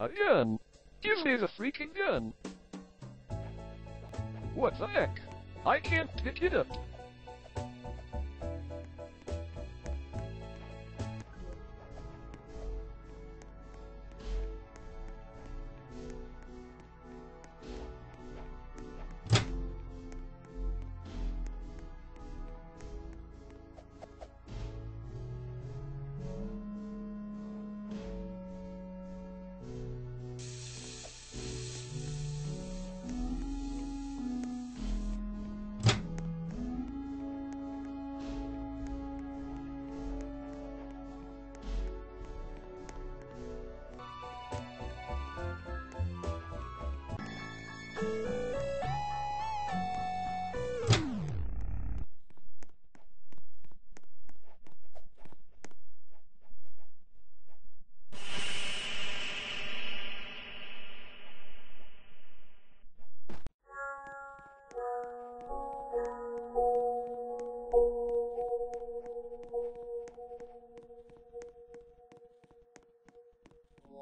A gun! Give me the freaking gun! What the heck? I can't pick it up.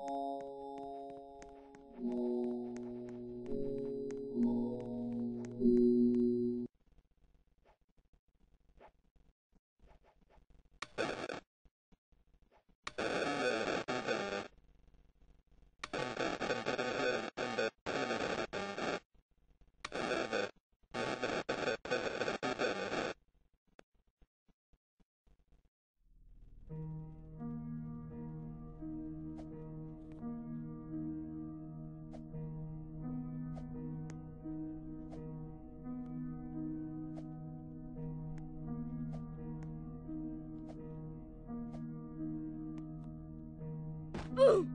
Oh. Ooh!